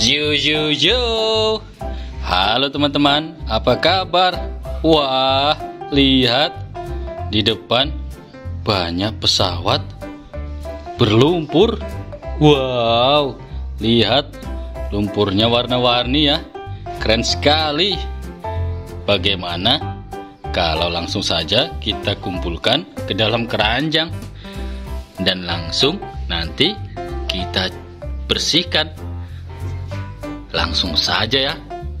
Yo yo yo Halo teman-teman. Apa kabar? Wah Lihat. Di depan Banyak pesawat Berlumpur. Wow Lihat. Lumpurnya warna-warni ya. Keren sekali. Bagaimana? Kalau langsung saja kita kumpulkan ke dalam keranjang. Dan langsung nanti kita bersihkan Langsung saja ya,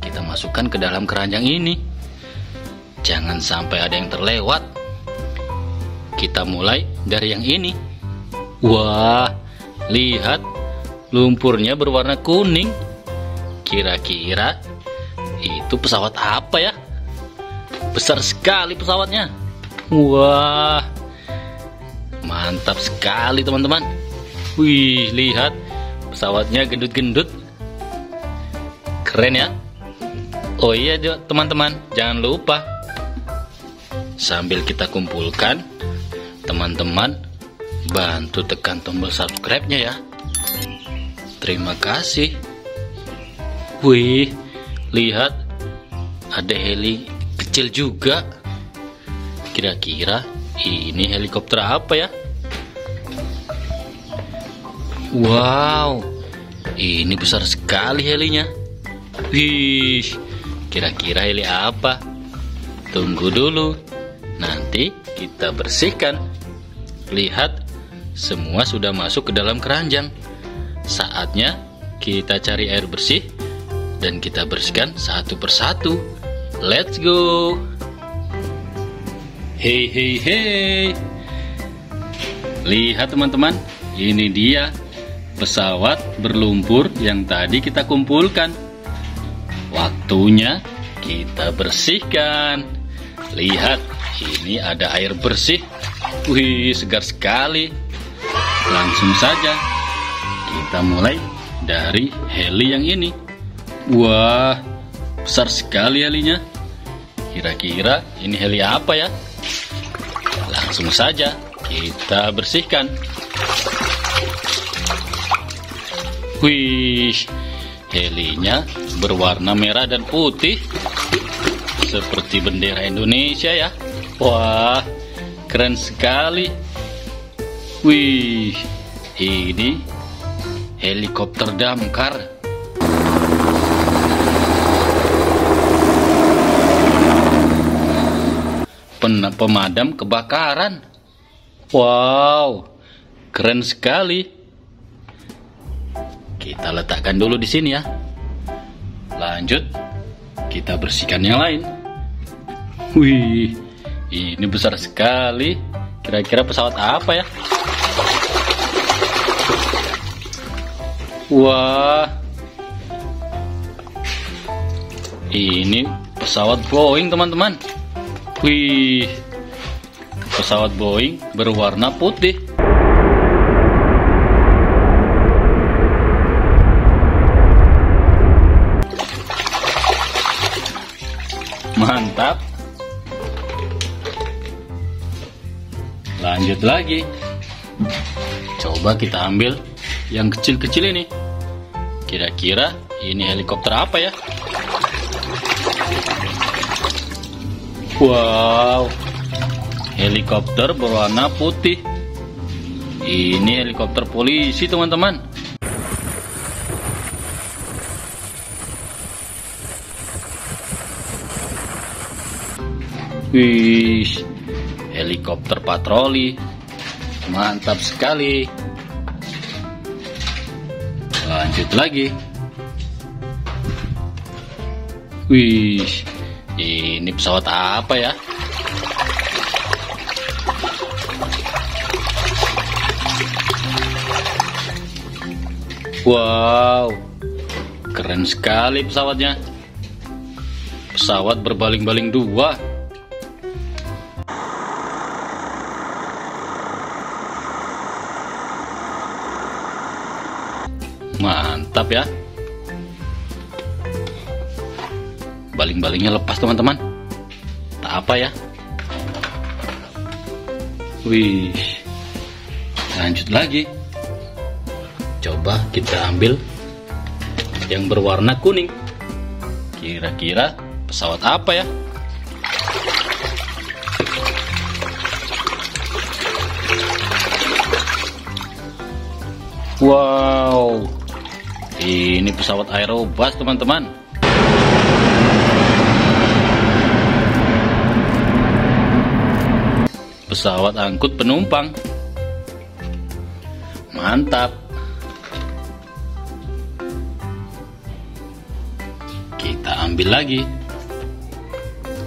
kita masukkan ke dalam keranjang ini. Jangan sampai ada yang terlewat. Kita mulai dari yang ini. Wah, lihat lumpurnya berwarna kuning. Kira-kira itu pesawat apa ya? Besar sekali pesawatnya. Wah, mantap sekali teman-teman. Wih, lihat pesawatnya gendut-gendut Keren ya? Oh iya teman-teman, jangan lupa sambil kita kumpulkan, teman-teman bantu tekan tombol subscribe-nya ya. Terima kasih. Wih, lihat ada heli kecil juga. Kira-kira ini helikopter apa ya? Wow, ini besar sekali helinya. Wih, kira-kira heli apa? Tunggu dulu, nanti kita bersihkan. Lihat, semua sudah masuk ke dalam keranjang. Saatnya kita cari air bersih dan kita bersihkan satu persatu. Let's go! Hei, hei, hei! Lihat teman-teman, ini dia pesawat berlumpur yang tadi kita kumpulkan. Waktunya kita bersihkan. Lihat, ini ada air bersih. Wih, segar sekali. Langsung saja kita mulai dari heli yang ini. Wah, besar sekali helinya. Kira-kira ini heli apa ya? Langsung saja kita bersihkan. Wih, helinya berwarna merah dan putih seperti bendera Indonesia ya. Wah, keren sekali. Wih, ini helikopter damkar. Pen pemadam kebakaran. Wow, keren sekali. Kita letakkan dulu di sini ya. Lanjut, kita bersihkan yang lain. Wih, ini besar sekali. Kira-kira pesawat apa ya? Wah, ini pesawat Boeing teman-teman. Wih, pesawat Boeing berwarna putih. Lagi. Coba kita ambil yang kecil-kecil ini. Kira-kira ini helikopter apa ya? Wow. Helikopter berwarna putih. Ini helikopter polisi, teman-teman. Wih, helikopter patroli. Mantap sekali. Lanjut lagi. Wih, ini pesawat apa ya? Wow, keren sekali pesawatnya. Pesawat berbaling-baling dua. Mantap ya. Baling-balingnya lepas teman-teman. Tak apa ya. Wih. Lanjut lagi. Coba kita ambil yang berwarna kuning. Kira-kira pesawat apa ya? Wow, ini pesawat aerobus teman-teman. Pesawat angkut penumpang. Mantap. Kita ambil lagi.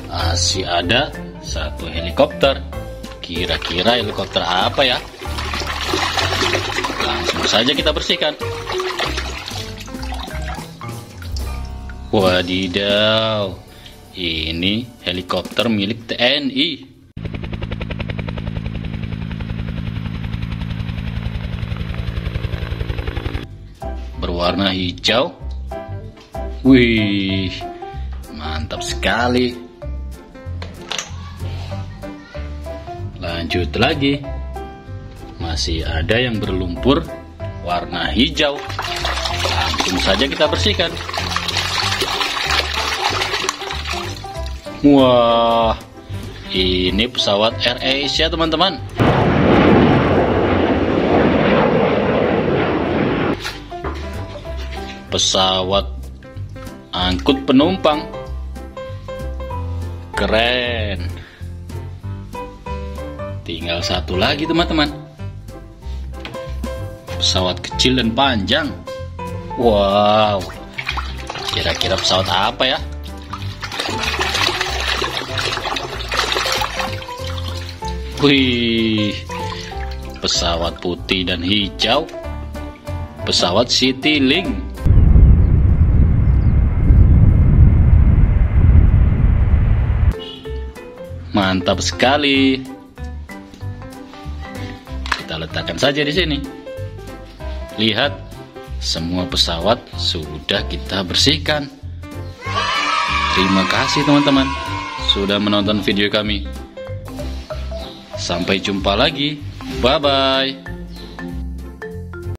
Masih ada satu helikopter. Kira-kira helikopter apa ya? Langsung saja kita bersihkan. Wadidaw, ini helikopter milik TNI. Berwarna hijau. Wih, mantap sekali. Lanjut lagi. Masih ada yang berlumpur warna hijau. Langsung saja kita bersihkan. Wah, ini pesawat Air Asia teman-teman. Pesawat angkut penumpang. Keren. Tinggal satu lagi teman-teman. Pesawat kecil dan panjang. Wow. Kira-kira pesawat apa ya? Wih. Pesawat putih dan hijau. Pesawat Citylink. Mantap sekali. Kita letakkan saja di sini. Lihat, semua pesawat sudah kita bersihkan. Terima kasih teman-teman sudah menonton video kami. Sampai jumpa lagi. Bye bye.